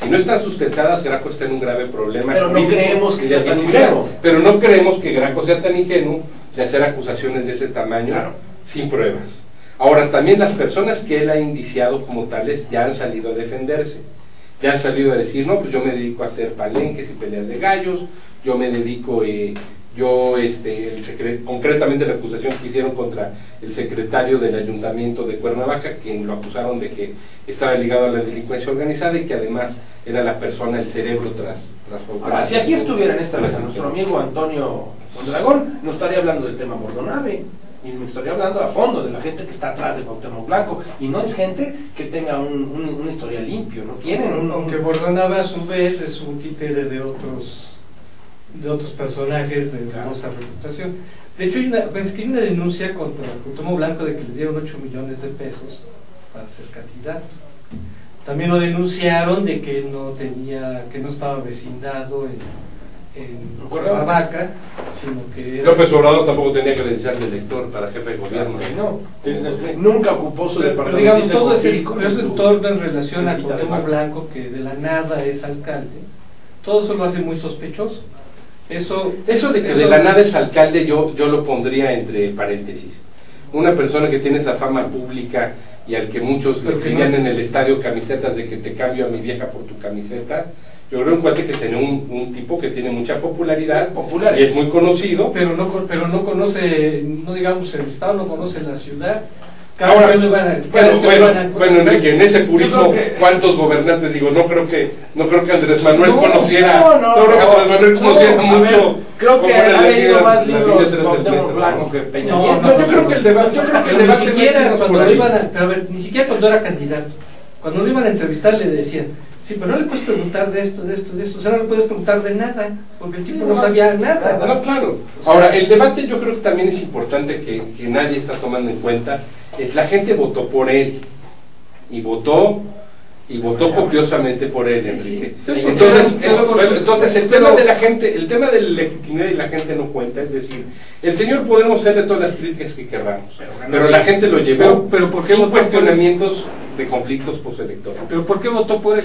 si no están sustentadas, Graco está en un grave problema. Pero no creemos que sea tan ingenuo. Pero no creemos que Graco sea tan ingenuo de hacer acusaciones de ese tamaño Claro. sin pruebas. Ahora, también las personas que él ha indiciado como tales ya han salido a defenderse. Ya han salido a decir, no, pues yo me dedico a hacer palenques y peleas de gallos, yo me dedico, eh, yo, este, el concretamente la acusación que hicieron contra el secretario del ayuntamiento de Cuernavaca, quien lo acusaron de que estaba ligado a la delincuencia organizada y que además era la persona, el cerebro tras... tras Ahora, si aquí estuviera en esta mesa nuestro amigo Antonio Mondragón, nos estaría hablando del tema Bordonave. Y nos estaría hablando a fondo de la gente que está atrás de Cuauhtémoc Blanco. Y no es gente que tenga un, un, una historia limpio, no tienen un... Aunque Bordonaba a su vez es un títere de otros de otros personajes de Claro. dudosa reputación. De hecho, hay una, pues, que hay una denuncia contra Cuauhtémoc Blanco de que le dieron 8 millones de pesos para ser candidato. También lo denunciaron de que él no tenía, que no estaba vecindado en, en Cuernavaca, sino que era- López Obrador tampoco tenía credencial de elector para jefe de gobierno. No, nunca ocupó su Pero, pero departamento. digamos, todo ese, con pero ese su- torno en relación a Cuauhtémoc Blanco. Blanco, que de la nada es alcalde, todo eso lo hace muy sospechoso. Eso, Eso de que eso- de la nada es alcalde, yo, yo lo pondría entre paréntesis. Una persona que tiene esa fama pública y al que muchos le exhibían no- en el estadio camisetas de que te cambio a mi vieja por tu camiseta, yo creo un cuate que tiene un, un tipo que tiene mucha popularidad Populares. y es muy conocido. pero no, pero no conoce, no digamos el Estado, no conoce la ciudad. Cada Ahora, vez a- bueno, bueno, iban a- bueno, Enrique, en ese purismo, que- ¿cuántos gobernantes? Digo, no creo que, no creo que Andrés Manuel No, conociera, no, no, creo que no. Andrés Manuel No, conociera a ver, mucho. Creo que ha leído más libros Cuauhtémoc Blanco ¿no? que Peña No. No, yo creo que el debate, yo creo que el Pero ni debate siquiera no cuando lo iban a, pero a ver, ni siquiera cuando era candidato. Cuando lo iban a entrevistar le decían, sí, pero no le puedes preguntar de esto, de esto, de esto, o sea, no le puedes preguntar de nada, porque el tipo no no, sabía nada. nada. No, claro. O sea, Ahora, el debate yo creo que también es importante que, que nadie está tomando en cuenta. Es la gente votó por él. Y votó y votó copiosamente por él, Enrique. Entonces, eso, entonces el tema de la gente, el tema de la legitimidad y la gente no cuenta, es decir, el señor podemos hacerle todas las críticas que querramos, Pero la gente lo llevó Pero- ¿por qué sin por cuestionamientos de conflictos postelectorales. Pero ¿por qué votó por él?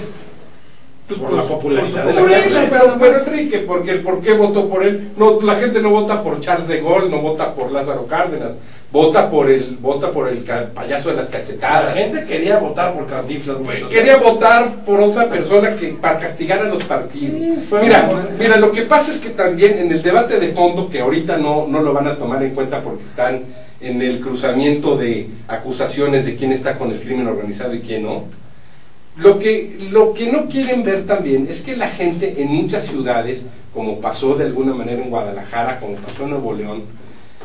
Pues por por la popularidad por de la Por Claro, eso, pero, pero Enrique, porque el por qué votó por él, no, la gente no vota por Charles de Gaulle, no vota por Lázaro Cárdenas, vota por el, vota por el payaso de las La cachetadas. gente quería votar por Cantinflas. Pues, Quería votar por otra persona que para castigar a los partidos. Sí, Mira, mira, lo que pasa es que también en el debate de fondo, que ahorita no, no lo van a tomar en cuenta porque están en el cruzamiento de acusaciones de quién está con el crimen organizado y quién no, lo que, lo que no quieren ver también es que la gente en muchas ciudades, como pasó de alguna manera en Guadalajara, como pasó en Nuevo León,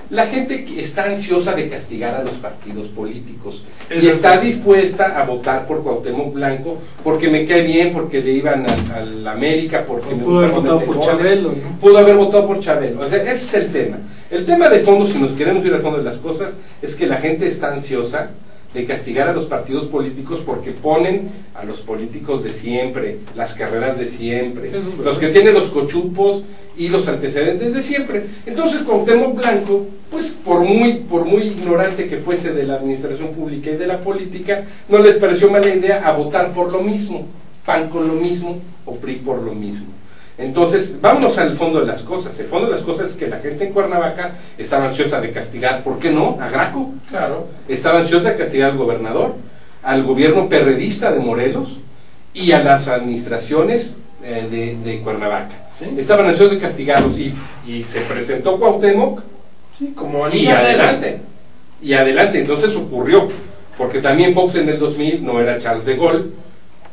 la gente está ansiosa de castigar a los partidos políticos y está sí. dispuesta a votar por Cuauhtémoc Blanco porque me cae bien, porque le iban al, América, porque me Pudo haber votado por. Chabelo, ¿no? Pudo haber votado por Chabelo. O sea, ese es el tema. El tema de fondo, si nos queremos ir al fondo de las cosas, es que la gente está ansiosa de castigar a los partidos políticos porque ponen a los políticos de siempre, las carreras de siempre, los que tienen los cochupos y los antecedentes de siempre. Entonces, Cuauhtémoc Blanco, pues por muy, por muy ignorante que fuese de la administración pública y de la política, no les pareció mala idea a votar por lo mismo, PAN con lo mismo o PRI por lo mismo. Entonces, vámonos al fondo de las cosas. El fondo de las cosas es que la gente en Cuernavaca estaba ansiosa de castigar, ¿por qué no? A Graco. Claro. Estaba ansiosa de castigar al gobernador, al gobierno perredista de Morelos y a las administraciones eh, de, de Cuernavaca. Sí. Estaban ansiosos de castigarlos y, y se presentó Cuauhtémoc Sí, como y adelante. Y adelante, entonces ocurrió. Porque también Fox en el 2000 no era Charles de Gaulle,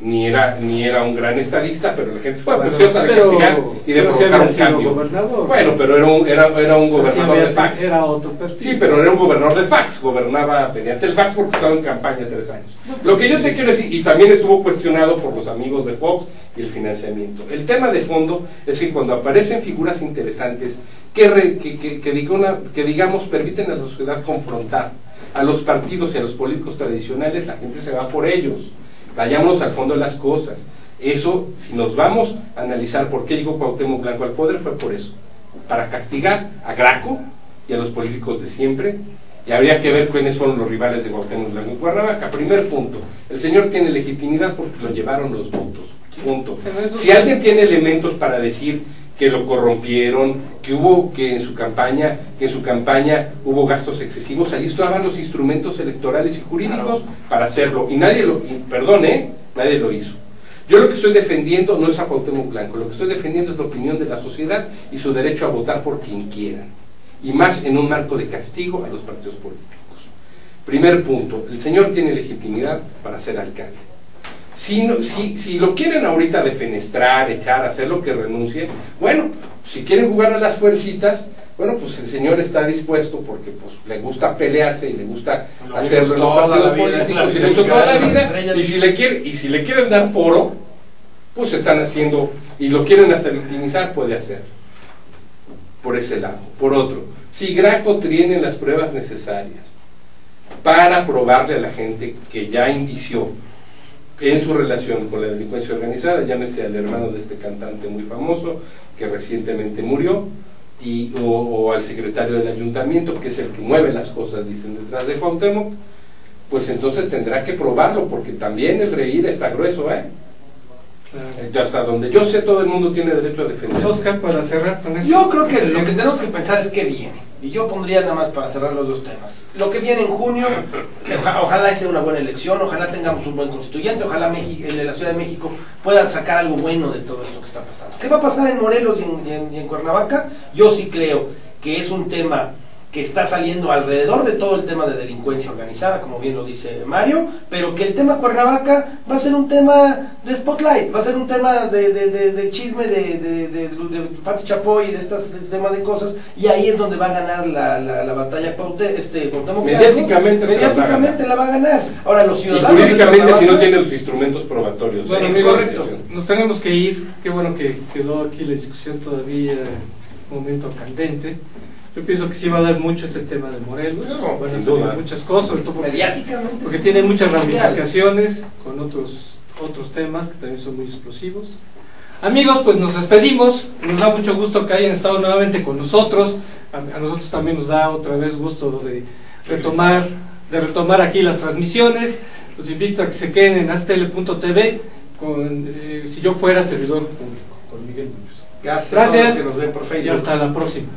ni era, ni era un gran estadista, pero la gente estaba Bueno, ansiosa de castigar y de provocar un cambio. gobernador. Bueno, pero era un, era, era un O sea, sí gobernador de fax. Era otro perfil. Sí, pero era un gobernador de fax, gobernaba mediante el fax porque estaba en campaña tres años. Lo que yo te quiero decir, y también estuvo cuestionado por los amigos de Fox y el financiamiento. El tema de fondo es que cuando aparecen figuras interesantes que, re- que, que- que diga una- que digamos permiten a la sociedad confrontar a los partidos y a los políticos tradicionales, la gente se va por ellos. Vayámonos al fondo de las cosas. Eso, si nos vamos a analizar por qué llegó Cuauhtémoc Blanco al poder, fue por eso. Para castigar a Graco y a los políticos de siempre. Y habría que ver quiénes fueron los rivales de Cuauhtémoc Blanco en Cuernavaca. Primer punto, el señor tiene legitimidad porque lo llevaron los votos. Punto. Si alguien tiene elementos para decir que lo corrompieron, que hubo que en su campaña, que en su campaña hubo gastos excesivos, ahí estaban los instrumentos electorales y jurídicos para hacerlo. Y nadie lo, y perdón, ¿eh? nadie lo hizo. Yo lo que estoy defendiendo no es a Cuauhtémoc Blanco, lo que estoy defendiendo es la opinión de la sociedad y su derecho a votar por quien quieran. Y más en un marco de castigo a los partidos políticos. Primer punto, el señor tiene legitimidad para ser alcalde. Si, no- si, si lo quieren ahorita defenestrar, echar, hacer lo que renuncie, bueno, si quieren jugar a las fuercitas, bueno, pues el señor está dispuesto porque pues le gusta pelearse y le gusta Lo hacerlo en los partidos políticos y lo toda la vida y si le quiere, y si le quieren dar foro, pues están haciendo y lo quieren hasta victimizar, puede hacer. Por ese lado. Por otro, si Graco tiene las pruebas necesarias para probarle a la gente que ya indició en su relación con la delincuencia organizada, llámese al hermano de este cantante muy famoso que recientemente murió, y, o, o al secretario del ayuntamiento, que es el que mueve las cosas, dicen detrás de Cuauhtémoc, pues entonces tendrá que probarlo, porque también el reír está grueso, ¿eh? Claro. Hasta donde yo sé, todo el mundo tiene derecho a defender. Oscar, para cerrar con esto. Yo creo que lo que tenemos que pensar es qué viene. Y yo pondría nada más para cerrar los dos temas. Lo que viene en junio, ojalá sea una buena elección, ojalá tengamos un buen constituyente, ojalá México, de la Ciudad de México puedan sacar algo bueno de todo esto que está pasando. ¿Qué va a pasar en Morelos en, en- y en Cuernavaca? Yo sí creo que es un tema que está saliendo alrededor de todo el tema de delincuencia organizada, como bien lo dice Mario, pero que el tema Cuernavaca va a ser un tema de spotlight, va a ser un tema de, de, de- de chisme de, de, de, de Pati Chapoy y de estas de tema de cosas, y ahí es donde va a ganar la, la, la batalla este. Mediáticamente se la va a Mediáticamente la va a ganar. Ahora los Y ciudadanos de jurídicamente si no tiene los instrumentos probatorios. Bueno, ¿eh? amigos, correcto. nos tenemos que ir. Qué bueno que quedó aquí la discusión todavía un momento candente. Yo pienso que sí va a dar mucho ese tema de Morelos. Claro, Van a salir muchas cosas, porque, porque tiene muchas ramificaciones con otros, otros temas que también son muy explosivos. Amigos, pues nos despedimos. Nos da mucho gusto que hayan estado nuevamente con nosotros. A, a nosotros también nos da otra vez gusto de retomar, de retomar aquí las transmisiones. Los invito a que se queden en astele.tv con eh, Si yo fuera servidor público, con Miguel Muñoz. Gracias, Gracias. los que nos ven por Y hasta la próxima.